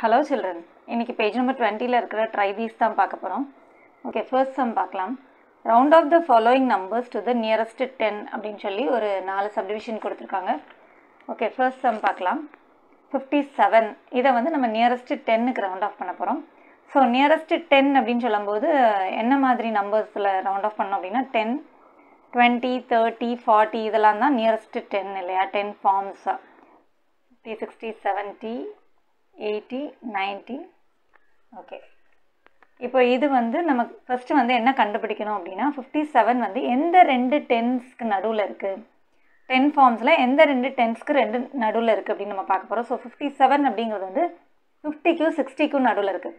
Hello children இன்றைக்கி page number டுவெண்ட்டியில் இருக்கிற ட்ரைபீஸ் தான் பார்க்க போகிறோம் ஓகே ஃபர்ஸ்ட் சம் பார்க்கலாம். Round off the following numbers to the nearest ten அப்படின்னு சொல்லி ஒரு நாலு சப்டிவிஷன் கொடுத்துருக்காங்க. ஓகே ஃபர்ஸ்ட் சம் பார்க்கலாம். ஃபிஃப்டி செவன் இதை வந்து நம்ம நியரஸ்ட் டென்னுக்கு ரவுண்ட் ஆஃப் பண்ண போகிறோம் ஸோ நியரஸ்ட் டென் அப்படின்னு சொல்லும்போது என்ன மாதிரி நம்பர்ஸில் ரவுண்ட் ஆஃப் பண்ணோம் அப்படின்னா டென் டுவெண்ட்டி தேர்ட்டி ஃபார்ட்டி இதெல்லாம் தான் நியரஸ்ட் டென் இல்லையா? Ten ஃபார்ம்ஸாக fifty sixty seventy eighty ninety okay இப்போ இது வந்து நம்ம ஃபஸ்ட்டு வந்து என்ன கண்டுபிடிக்கணும் அப்படின்னா ஃபிஃப்டி செவன் வந்து எந்த ரெண்டு டென்ஸ்க்கு நடுவில் இருக்குது டென் ஃபார்ம்ஸில் எந்த ரெண்டு டென்ஸ்க்கு ரெண்டு நடுவில் இருக்குது அப்படின்னு நம்ம பார்க்க போகிறோம் ஸோ ஃபிஃப்டி செவன் அப்படிங்கிறது வந்து ஃபிஃப்டிக்கும் சிக்ஸ்டிக்கும் நடுவில் இருக்குது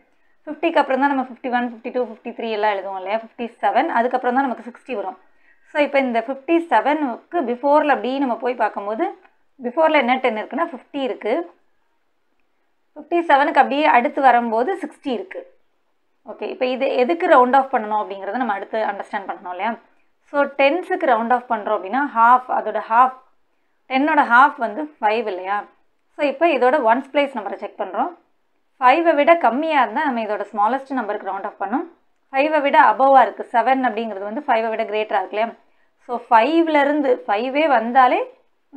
ஃபிஃப்டிக்கு அப்புறம் தான் நம்ம fifty one fifty two fifty three எல்லாம் எழுதுவோம் இல்லையா? ஃபிஃப்டி செவன் அதுக்கப்புறம் தான் நமக்கு சிக்ஸ்டி வரும். ஸோ இப்போ இந்த ஃபிஃப்டி செவனுக்கு பிஃபோரில் அப்படி நம்ம போய் பார்க்கும்போது பிஃபோரில் என்ன டென் இருக்குன்னா ஃபிஃப்டி இருக்குது ஃபிஃப்டி செவனுக்கு அப்படியே அடுத்து வரும்போது சிக்ஸ்டி இருக்குது ஓகே இப்போ இது எதுக்கு ரவுண்ட் ஆஃப் பண்ணணும் அப்படிங்கிறத நம்ம அடுத்து அண்டர்ஸ்டாண்ட் பண்ணணும் இல்லையா? ஸோ டென்ஸுக்கு ரவுண்ட் ஆஃப் பண்ணுறோம் அப்படின்னா ஹாஃப் அதோட ஹாஃப் டென்னோட ஹாஃப் வந்து ஃபைவ் இல்லையா? ஸோ இப்போ இதோட ஒன்ஸ் பிளேஸ் நம்பரை செக் பண்ணுறோம் ஃபைவை விட கம்மியாக இருந்தால் நம்ம இதோட ஸ்மாலஸ்ட் நம்பருக்கு ரவுண்ட் ஆஃப் பண்ணோம் ஃபைவை விட அபவாக இருக்குது செவன் அப்படிங்கிறது வந்து ஃபைவை விட கிரேட்டராக இருக்கு இல்லையா? ஸோ ஃபைவ்லேருந்து ஃபைவே வந்தாலே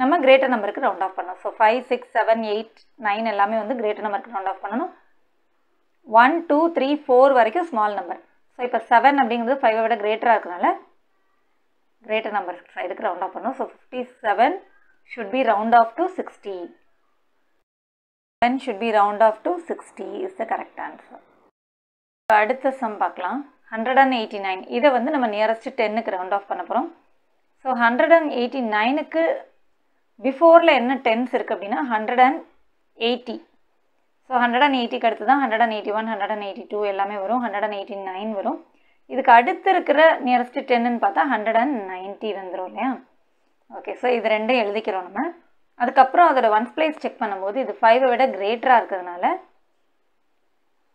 நம்ம கிரேட்டர் நம்பருக்கு ரவுண்ட் ஆஃப் பண்ணணும். So five six seven eight nine எல்லாமே வந்து கிரேட்டர் நம்பருக்கு ரவுண்ட் ஆஃப் பண்ணணும். ஒன் டூ த்ரீ ஃபோர் வரைக்கும் ஸ்மால் நம்பர் ஸோ இப்போ செவன் அப்படிங்கிறது ஃபைவை விட கிரேட்டராக இருக்கிறனால கிரேட்டர் நம்பர் சைடுக்கு ரவுண்ட் ஆஃப் பண்ணணும். So fifty seven should be round off to sixty seven should be round off to sixty is the correct answer அடுத்த சம் பார்க்கலாம். ஹண்ட்ரட் அண்ட் எயிட்டி நைன் இதை வந்து நம்ம நியரஸ்ட் டென்னுக்கு ரவுண்ட் ஆஃப் பண்ண போகிறோம் ஸோ ஹண்ட்ரட் அண்ட் எயிட்டி நைனுக்கு பிஃபோரில் என்ன டென்ஸ் இருக்குது அப்படின்னா hundred and eighty so hundred and எயிட்டிக்கு அடுத்து தான் hundred and eighty one hundred and eighty two எல்லாமே வரும். ஹண்ட்ரட் அண்ட் எயிட்டி நைன் வரும். இதுக்கு அடுத்து இருக்கிற நியரஸ்ட் டென்னுன்னு பார்த்தா ஹண்ட்ரட் அண்ட் நைன்ட்டி வந்துடும் இல்லையா? ஓகே ஸோ இது ரெண்டும் எழுதிக்கிறோம் நம்ம. அதுக்கப்புறம் அதோட ஒன்ஸ் பிளேஸ் செக் பண்ணும்போது இது ஃபைவை விட கிரேட்டராக இருக்கிறதுனால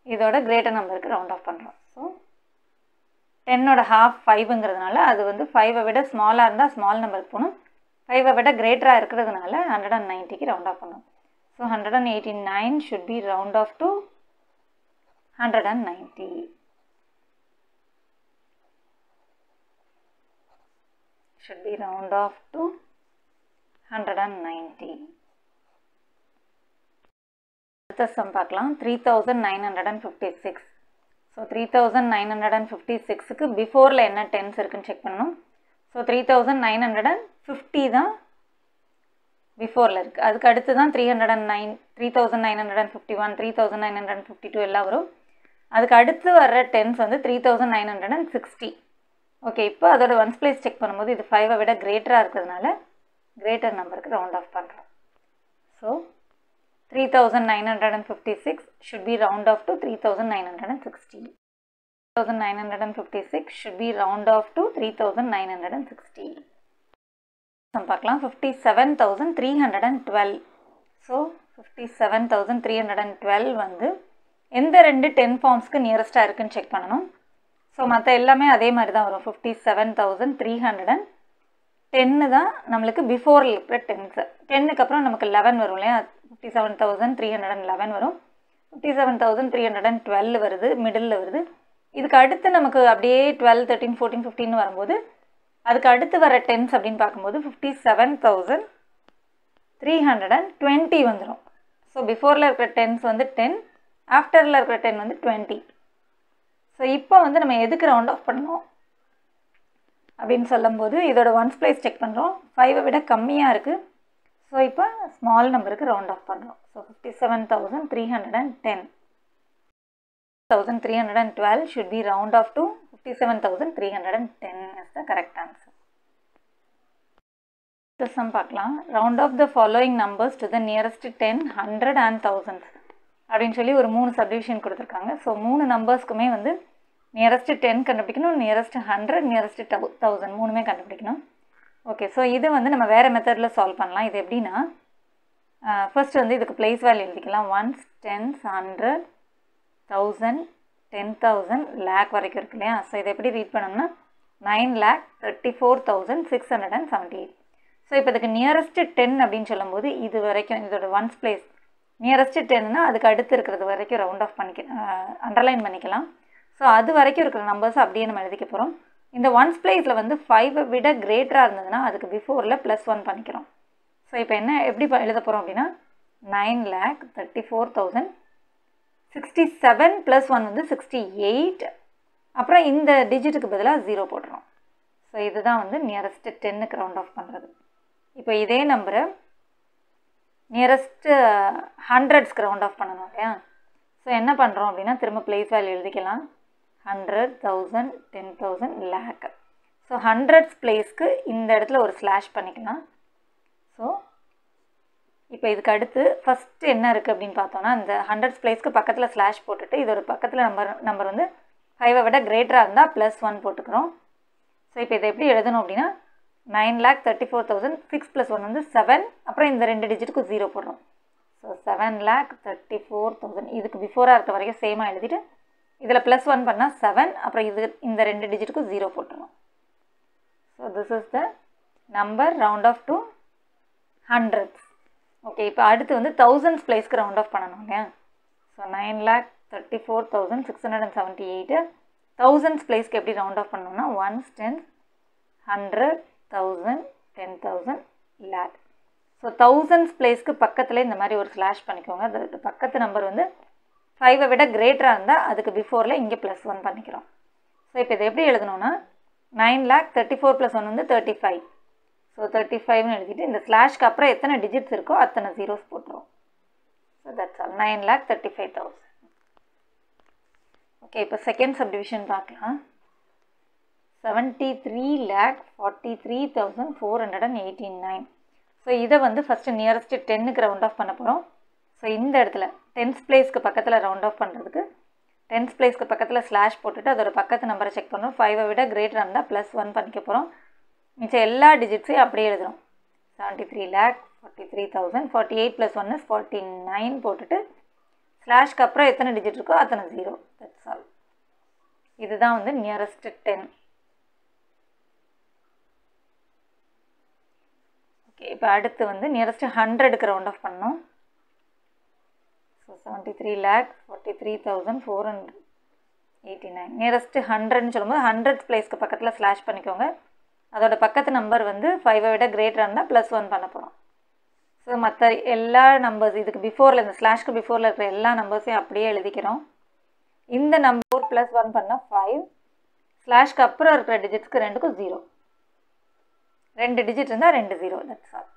இதோட கிரேட்டர் நம்பருக்கு ரவுண்ட் ஆஃப் பண்ணுறோம் ஸோ டென்னோட ஹாஃப் ஃபைவ்ங்கிறதுனால அது வந்து ஃபைவை விட ஸ்மாலாக இருந்தால் ஸ்மால் நம்பருக்கு போகணும். ஃபைவை விட கிரேட்டராக இருக்கிறதுனால ஹண்ட்ரட் அண்ட் நைன்ட்டிக்கு ரவுண்ட் ஆஃப் பண்ணும். So hundred and eighty nine should be round off to hundred and ninety should be round off to 190 அடுத்த சம் பார்க்கலாம். Three thousand nine hundred and fifty six so three thousand nine hundred and fifty சிக்ஸுக்கு பிஃபோரில் என்ன tens இருக்குன்னு check பண்ணணும். So three thousand nine hundred and fifty தான் பிஃபோரில் இருக்குது அதுக்கு அடுத்து தான் three hundred and nine three thousand nine hundred and fifty one three thousand nine hundred and fifty two எல்லாம் வரும். அதுக்கு அடுத்து வர்ற டென்ஸ் வந்து three thousand nine hundred and sixty okay இப்போ அதோட ஒன்ஸ் பிளேஸ் செக் பண்ணும்போது இது ஃபைவை விட கிரேட்டராக இருக்கிறதுனால கிரேட்டர் நம்பருக்கு ரவுண்ட் ஆஃப் பண்ணுறோம் so three thousand nine hundred and fifty six should be round off to three thousand nine hundred and sixty thousand nine hundred and fifty six should be round off three thousand nine hundred and பார்க்கலாம். Fifty seven thousand three hundred and twelve so fifty seven thousand three hundred and twelve வந்து எந்த ரெண்டு ten ஃபார்ம்ஸ்க்கு நியரஸ்டாக இருக்குன்னு check பண்ணணும். So மற்ற எல்லாமே அதே மாதிரி தான் வரும். Fifty seven thousand three hundred and டென்னு தான் நம்மளுக்கு பிஃபோர் இருக்கிற டென்ஸு டென்னுக்கு அப்புறம் நமக்கு லெவன் வரும் இல்லையா? Fifty seven thousand three hundred and eleven வரும். Fifty seven thousand three hundred and twelve வருது மிடில் வருது. இதுக்கு அடுத்து நமக்கு அப்படியே டுவெல் தேர்ட்டின் ஃபோர்டீன் ஃபிஃப்டின் வரும்போது அதுக்கு அடுத்து வர டென்ஸ் அப்படின்னு பார்க்கும்போது fifty seven thousand three hundred and twenty வந்துடும் ஸோ பிஃபோரில் இருக்கிற டென்ஸ் வந்து டென் ஆஃப்டரில் இருக்கிற டென் வந்து டுவெண்ட்டி ஸோ இப்போ வந்து நம்ம எதுக்கு ரவுண்ட் ஆஃப் பண்ணோம் அப்படின்னு சொல்லும்போது இதோட ஒன்ஸ் பிளேஸ் செக் பண்ணுறோம் ஃபைவை விட கம்மியாக இருக்குது ஸோ இப்போ ஸ்மால் நம்பருக்கு ரவுண்ட் ஆஃப் பண்ணுறோம் so fifty seven thousand three hundred and ten thousand three hundred and twelve should be round off to fifty seven thousand three hundred and ten is the correct answer sum பார்க்கலாம். Round off the following numbers to the nearest ten hundred and thousand அப்படின்னு சொல்லி ஒரு மூணு subdivision கொடுத்துருக்காங்க. So மூணு நம்பர்ஸ்க்குமே வந்து nearest ten கண்டுபிடிக்கணும் நியரஸ்ட் ஹண்ட்ரட் நியரஸ்ட் டவு தௌசண்ட் மூணுமே கண்டுபிடிக்கணும். ஓகே ஸோ இது வந்து நம்ம வேறு மெத்தடில் சால்வ் பண்ணலாம். இது எப்படின்னா ஃபர்ஸ்ட் வந்து இதுக்கு பிளேஸ் வேல்யூ எழுதிக்கலாம். Ones tens hundred thousand ten thousand lakh வரைக்கும் இருக்கு இல்லையா? ஸோ இதை எப்படி ரீட் பண்ணோம்னா nine lakh thirty four thousand six hundred and seventy eight so இப்போ இதுக்கு நியரஸ்ட்டு டென் அப்படின்னு சொல்லும்போது இது வரைக்கும் இதோட ஒன்ஸ் பிளேஸ் நியரஸ்ட்டு டென்னா அதுக்கு அடுத்து இருக்கிறது வரைக்கும் ரவுண்ட் ஆஃப் பண்ணிக்க அண்டர்லைன் பண்ணிக்கலாம். ஸோ அது வரைக்கும் இருக்கிற நம்பர்ஸ் அப்படியே நம்ம எழுதிக்க போகிறோம் இந்த ஒன்ஸ் பிளேஸில் வந்து ஃபைவை விட கிரேட்டராக இருந்ததுன்னா அதுக்கு பிஃபோரில் ப்ளஸ் ஒன் பண்ணிக்கிறோம். ஸோ இப்போ என்ன எப்படி எழுத போகிறோம் அப்படின்னா nine lakh thirty four thousand sixty seven plus one வந்து சிக்ஸ்டி எயிட் அப்புறம் இந்த டிஜிட்டுக்கு பதிலாக ஜீரோ போடுறோம் ஸோ இதுதான் வந்து நியரஸ்ட்டு டென்னுக்கு ரவுண்ட் ஆஃப் பண்ணுறது இப்போ இதே நம்பரை நியரஸ்ட்டு ஹண்ட்ரட்ஸ்க்கு ரவுண்ட் ஆஃப் பண்ணணும் இல்லையா? ஸோ என்ன பண்ணுறோம் அப்படின்னா திரும்ப பிளேஸ் வேல்யூ எழுதிக்கலாம். Hundred thousand ten thousand lakh so hundreds பிளேஸ்க்கு இந்த இடத்துல ஒரு ஸ்லாஷ் பண்ணிக்கலாம். ஸோ இப்போ இதுக்கு அடுத்து ஃபஸ்ட்டு என்ன இருக்குது அப்படின்னு பார்த்தோன்னா இந்த ஹண்ட்ரட்ஸ் பிளேஸ்க்கு பக்கத்தில் ஸ்லாஷ் போட்டுட்டு இது ஒரு பக்கத்தில் நம்பர் நம்பர் வந்து ஃபைவை விட கிரேட்டராக இருந்தால் ப்ளஸ் ஒன் போட்டுக்கிறோம். ஸோ இப்போ இதை எப்படி எழுதணும் அப்படின்னா nine lakh thirty four thousand six plus one வந்து செவன் அப்புறம் இந்த ரெண்டு டிஜிட்டுக்கு ஜீரோ போடுறோம். So seven lakh thirty four thousand இதுக்கு பிஃபோராக இருக்க வரைக்கும் சேமாக எழுதிட்டு இதில் ப்ளஸ் ஒன் பண்ணால் செவன் அப்புறம் இது இந்த ரெண்டு டிஜிட்டுக்கும் ஜீரோ போட்டுருவோம் so this is the number round off to hundreds okay இப்போ அடுத்து வந்து தௌசண்ட்ஸ் பிளேஸ்க்கு ரவுண்ட் ஆஃப் பண்ணணும் இல்லையா? So nine lakh thirty four thousand six hundred and seventy eight thousands பிளேஸ்க்கு எப்படி ரவுண்ட் ஆஃப் பண்ணணும்னா ones ten hundred thousand ten thousand lakh so thousands பிளேஸ்க்கு பக்கத்தில் இந்த மாதிரி ஒரு ஸ்லாஷ் பண்ணிக்கோங்க. அது பக்கத்து நம்பர் வந்து ஃபைவை விட கிரேட்டராக இருந்தால் அதுக்கு பிஃபோரில் இங்கே ப்ளஸ் ஒன் பண்ணிக்கிறோம். ஸோ இப்போ இதை எப்படி எழுதணும்னா nine lakh thirty four plus one வந்து தேர்ட்டி ஃபைவ் ஸோ தேர்ட்டி ஃபைவ்னு எழுதிட்டு இந்த ஸ்லாஷ்க்கு அப்புறம் எத்தனை டிஜிட்ஸ் இருக்கோ அத்தனை ஜீரோஸ் போட்டுரும். So that's all nine lakh thirty five thousand okay இப்போ செகண்ட் சப்டிவிஷன் பார்க்கலாம். Seventy three lakh forty three thousand four hundred and eighty nine so இதை வந்து ஃபஸ்ட்டு நியரஸ்ட்டு டென்னுக்கு ரவுண்ட் ஆஃப் பண்ண போகிறோம் ஸோ இந்த இடத்துல டென்ஸ் பிளேஸ்க்கு பக்கத்தில் ரவுண்ட் ஆஃப் பண்ணுறதுக்கு டென்ஸ் பிளேஸ்க்கு பக்கத்தில் ஸ்லாஷ் போட்டுட்டு அதோட பக்கத்து நம்பரை செக் பண்ணுறோம் ஃபைவை விட கிரேட்டராக இருந்தால் ப்ளஸ் ஒன் பண்ணிக்க போகிறோம் மிச்சம் எல்லா டிஜிட்ஸையும் அப்படியே எழுதுறோம் seventy three lakh forty three thousand forty eight plus one is forty nine போட்டுட்டு ஸ்லாஷ்க்கு அப்புறம் எத்தனை டிஜிட் இருக்கோ அத்தனை ஜீரோ தட்ஸ் ஆல் இதுதான் வந்து நியரஸ்ட் டென் ஓகே இப்போ அடுத்து வந்து நியரஸ்ட் ஹண்ட்ரடுக்கு ரவுண்ட் ஆஃப் பண்ணோம் so seventy three lakh forty three thousand four hundred eighty nine nearest ஹண்ட்ரட்னு சொல்லும்போது ஹண்ட்ரட் பிளேஸ்க்கு பக்கத்தில் ஸ்லாஷ் பண்ணிக்கோங்க. அதோட பக்கத்து நம்பர் வந்து ஃபைவை விட கிரேட்டராக இருந்தால் ப்ளஸ் ஒன் பண்ண போகிறோம் ஸோ மற்ற எல்லா நம்பர்ஸ் இதுக்கு பிஃபோரில் இந்த ஸ்லாஷ்க்கு பிஃபோரில் இருக்கிற எல்லா நம்பர்ஸையும் அப்படியே எழுதிக்கிறோம். இந்த நம்பர் ப்ளஸ் ஒன் பண்ணால் ஃபைவ் ஸ்லாஷ்க்கு அப்புறம் இருக்கிற டிஜிட்ஸ்க்கு ரெண்டுக்கும் ஜீரோ ரெண்டு டிஜிட் இருந்தால் ரெண்டு ஜீரோ தட்ஸ் ஆல்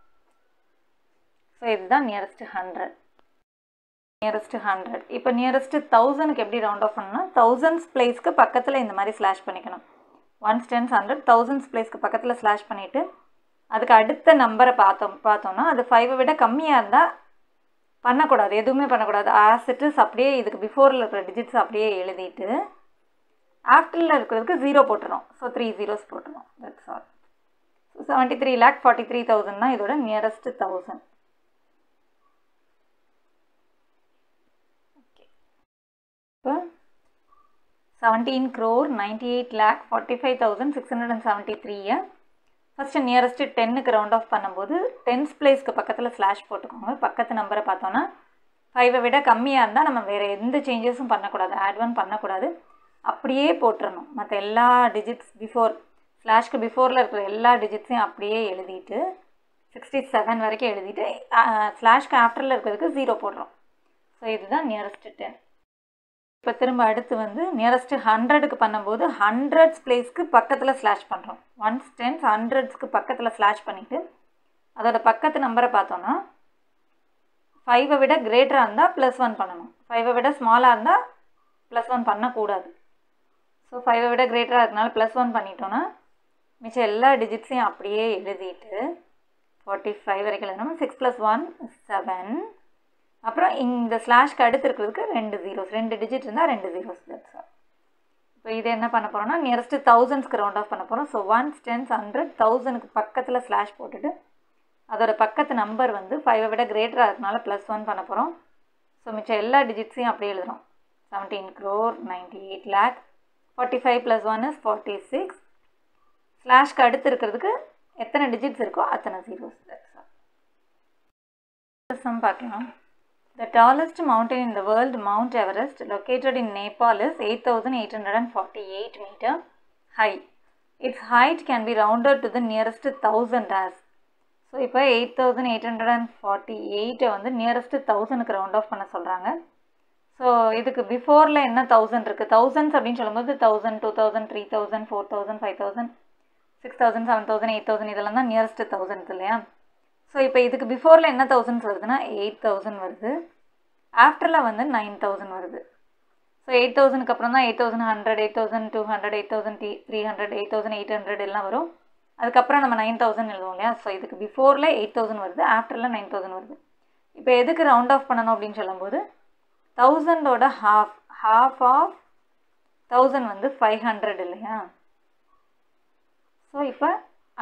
ஸோ இதுதான் நியரஸ்ட் ஹண்ட்ரட் நியரஸ்ட் ஹண்ட்ரட் இப்போ நியரஸ்ட் தௌசண்ட்க்கு எப்படி ரவுண்ட் ஆஃப் பண்ணணும்னா தௌசண்ட்ஸ் பிளேஸ்க்கு பக்கத்தில் இந்த மாதிரி ஸ்லாஷ் பண்ணிக்கணும். ஒன்ஸ் டென்ஸ் ஹண்ட்ரட் தௌசண்ட்ஸ் பிளேஸ்க்கு பக்கத்தில் ஸ்லாஷ் பண்ணிவிட்டு அதுக்கு அடுத்த நம்பரை பார்த்தோம் பார்த்தோம்னா அது ஃபைவை விட கம்மியாக இருந்தால் பண்ணக்கூடாது எதுவுமே பண்ணக்கூடாது. ஆசிட்ஸ் அப்படியே இதுக்கு பிஃபோரில் இருக்கிற டிஜிட்ஸ் அப்படியே எழுதிட்டு ஆஃப்டரில் இருக்கிறதுக்கு ஜீரோ போட்டுரும் ஸோ த்ரீ ஜீரோஸ் போட்டுரும் that's all so seventy three lakh forty three thousand தான் இதோட நியரஸ்ட் தௌசண்ட் ஓகே இப்போ seventeen crore ninety eight lakh forty five thousand six hundred and seventy த்ரீயை ஃபஸ்ட்டு நியரஸ்ட்டு டென்னுக்கு ரவுண்ட் ஆஃப் பண்ணும்போது tens பிளேஸ்க்கு பக்கத்தில் slash போட்டுக்கோங்க. பக்கத்து நம்பரை பார்த்தோன்னா ஃபைவை விட கம்மியாக இருந்தால் நம்ம வேறு எந்த சேஞ்சஸும் பண்ணக்கூடாது. ஆட் ஒன் பண்ணக்கூடாது. அப்படியே போட்டுறணும். மற்ற எல்லா டிஜிட்ஸ் பிஃபோர் ஸ்லாஷ்க்கு பிஃபோரில் இருக்கிற எல்லா டிஜிட்ஸையும் அப்படியே எழுதிட்டு சிக்ஸ்டி செவன் வரைக்கும் எழுதிட்டு ஸ்லாஷ்க்கு ஆஃப்டரில் இருக்கிறதுக்கு ஜீரோ போடுறோம். ஸோ இதுதான் நியரஸ்ட்டு டென் இப்போ திரும்ப அடுத்து வந்து நியரஸ்ட்டு ஹண்ட்ரடுக்கு பண்ணும்போது ஹண்ட்ரட்ஸ் பிளேஸ்க்கு பக்கத்தில் ஸ்லாஷ் பண்ணுறோம் ஒன்ஸ் டென்ஸ் ஹண்ட்ரட்ஸ்க்கு பக்கத்தில் ஸ்லாஷ் பண்ணிவிட்டு அதோட பக்கத்து நம்பரை பார்த்தோன்னா ஃபைவை விட கிரேட்டராக இருந்தால் ப்ளஸ் ஒன் பண்ணணும். ஃபைவை விட ஸ்மாலாக இருந்தால் ப்ளஸ் ஒன் பண்ணக்கூடாது. ஸோ ஃபைவை விட கிரேட்டராக இருக்கனால ப்ளஸ் ஒன் பண்ணிட்டோன்னா மிச்சம் எல்லா டிஜிட்ஸையும் அப்படியே எழுதிட்டு ஃபார்ட்டி ஃபைவ் வரைக்கும் எழுதணும். சிக்ஸ் ப்ளஸ் ஒன் செவன் அப்புறம் இந்த ஸ்லாஷ்க்கு அடுத்து இருக்கிறதுக்கு ரெண்டு ஜீரோஸ் ரெண்டு டிஜிட் இருந்தால் ரெண்டு ஜீரோஸ் தட்ஸ் ஆல் இப்போ இது என்ன பண்ண போகிறோம்னா நியரஸ்ட்டு தௌசண்ட்ஸ்க்கு ரவுண்ட் ஆஃப் பண்ண போகிறோம் ஸோ ஒன்ஸ் டென்ஸ் ஹண்ட்ரட் தௌசண்ட்க்கு பக்கத்தில் ஸ்லாஷ் போட்டுட்டு அதோட பக்கத்து நம்பர் வந்து ஃபைவை விட கிரேட்டராக இருக்கனால ப்ளஸ் ஒன் பண்ண போகிறோம் ஸோ மிச்சம் எல்லா டிஜிட்ஸையும் அப்படியே எழுதுகிறோம் seventeen crore ninety eight lakh forty five plus one is forty six ஸ்லாஷ்க்கு அடுத்து இருக்கிறதுக்கு எத்தனை டிஜிட்ஸ் இருக்கோ அத்தனை ஜீரோஸ் தட்ஸ் ஆல் பார்க்கலாம். The tallest mountain in the world, Mount Everest, located in Nepal, is 8,848 meter high. Its height can be rounded to the nearest thousand as. So இப்போ eight thousand eight hundred and forty எயிட்டை வந்து nearest தௌசண்ட்க்கு round off பண்ண சொல்கிறாங்க so இதுக்கு பிஃபோரில் என்ன thousand இருக்குது thousands அப்படின்னு சொல்லும்போது thousand two thousand three thousand four thousand five thousand six thousand seven thousand eight thousand இதெல்லாம் தான் நியரஸ்ட்டு தௌசண்ட் இல்லையா ஸோ இப்போ இதுக்கு பிஃபோரில் என்ன தௌசண்ட்ஸ் வருதுன்னா எயிட் தௌசண்ட் வருது. ஆஃப்டரில் வந்து நைன் தௌசண்ட் வருது. ஸோ எயிட் தௌசண்ட்க்கு அப்புறம் தான் eight thousand hundred eight thousand two hundred eight thousand three three hundred eight thousand eight hundred எல்லாம் வரும். அதுக்கப்புறம் நம்ம நைன் தௌசண்ட் எழுதுவோம் இல்லையா? ஸோ இதுக்கு பிஃபோரில் எயிட் தௌசண்ட் வருது ஆஃப்டரில் நைன் தௌசண்ட் வருது. இப்போ எதுக்கு ரவுண்ட் ஆஃப் பண்ணணும் அப்படின்னு சொல்லும்போது தௌசண்டோட ஹாஃப் ஹாஃப் ஆஃப் தௌசண்ட் வந்து ஃபைவ் ஹண்ட்ரட் இல்லையா? ஸோ இப்போ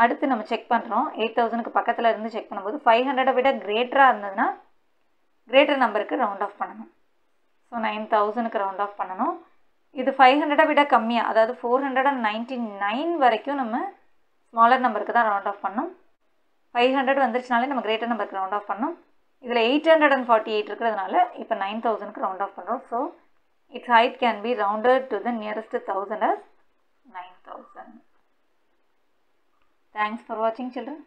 அடுத்து நம்ம செக் பண்ணுறோம் எயிட் தௌசண்ட்க்கு பக்கத்தில் இருந்து செக் பண்ணும்போது ஃபைவ் ஹண்ட்ரடை விட கிரேட்டராக இருந்ததுன்னா கிரேட்டர் நம்பருக்கு ரவுண்ட் ஆஃப் பண்ணணும். ஸோ நைன் தௌசண்ட்க்கு ரவுண்ட் ஆஃப் பண்ணணும். இது ஃபைவ் ஹண்ட்ரடை விட கம்மியாக அதாவது four hundred and ninety nine வரைக்கும் நம்ம ஸ்மாலர் நம்பருக்கு தான் ரவுண்ட் ஆஃப் பண்ணணும். ஃபைவ் ஹண்ட்ரட் வந்துருச்சுனாலே நம்ம கிரேட்டர் நம்பருக்கு ரவுண்ட் ஆஃப் பண்ணணும். இதில் eight hundred and forty eight இருக்கிறதுனால இப்போ நைன் தௌசண்ட்க்கு ரவுண்ட் ஆஃப் பண்ணுறோம் so it's height can be rounded to the nearest thousand as nine thousand thanks for வாட்சிங் சில்ட்ரன்